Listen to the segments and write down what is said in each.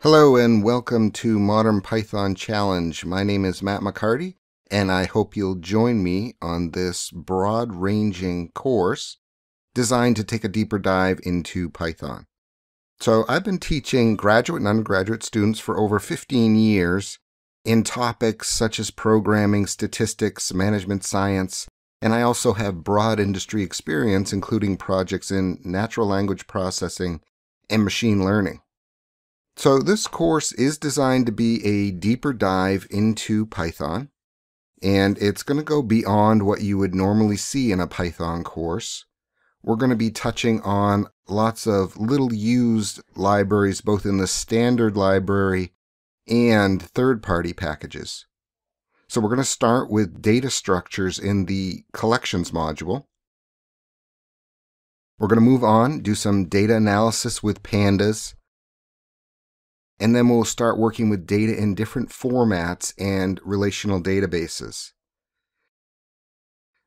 Hello and welcome to Modern Python Challenge. My name is Matt McCarty and I hope you'll join me on this broad-ranging course designed to take a deeper dive into Python. So I've been teaching graduate and undergraduate students for over 15 years in topics such as programming, statistics, management science, and I also have broad industry experience including projects in natural language processing and machine learning. So this course is designed to be a deeper dive into Python, and it's going to go beyond what you would normally see in a Python course. We're going to be touching on lots of little used libraries, both in the standard library and third-party packages. So we're going to start with data structures in the collections module. We're going to move on, do some data analysis with pandas, and then we'll start working with data in different formats and relational databases.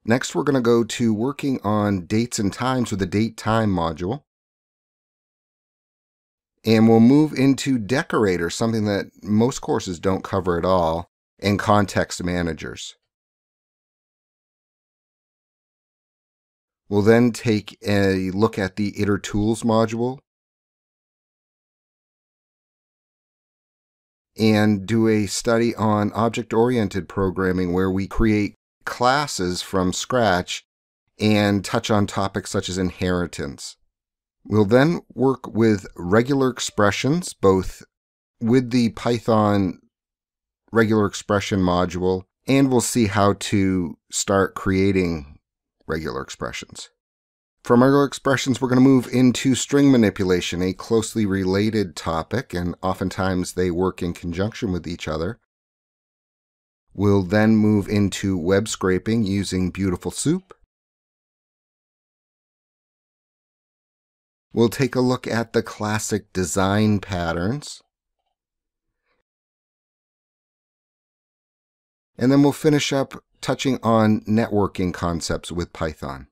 Next, we're going to go to working on dates and times with the datetime module. And we'll move into decorators, something that most courses don't cover at all, and context managers. We'll then take a look at the itertools module and do a study on object oriented programming where we create classes from scratch and touch on topics such as inheritance. We'll then work with regular expressions, both with the Python regular expression module, and we'll see how to start creating regular expressions. From regular expressions, we're going to move into string manipulation, a closely related topic, and oftentimes they work in conjunction with each other. We'll then move into web scraping using Beautiful Soup. We'll take a look at the classic design patterns. And then we'll finish up touching on networking concepts with Python.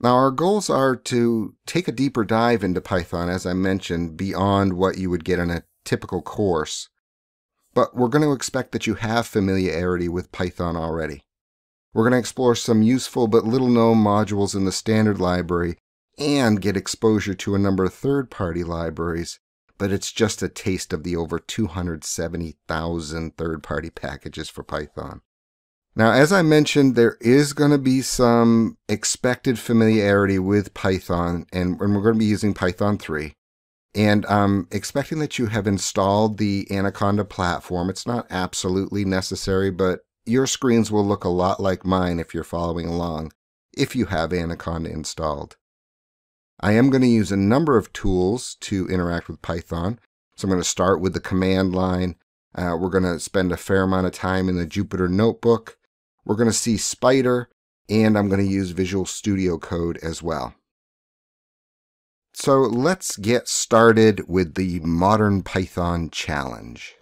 Now, our goals are to take a deeper dive into Python, as I mentioned, beyond what you would get in a typical course. But we're going to expect that you have familiarity with Python already. We're going to explore some useful but little known modules in the standard library and get exposure to a number of third party libraries, but it's just a taste of the over 270,000 third party packages for Python. Now, as I mentioned, there is going to be some expected familiarity with Python, and, we're going to be using Python 3. And I'm expecting that you have installed the Anaconda platform. It's not absolutely necessary, but your screens will look a lot like mine if you're following along, if you have Anaconda installed. I am going to use a number of tools to interact with Python. So I'm going to start with the command line. Uh, we're going to spend a fair amount of time in the Jupyter Notebook. We're going to see Spyder, and I'm going to use Visual Studio Code as well. So let's get started with the Modern Python Challenge.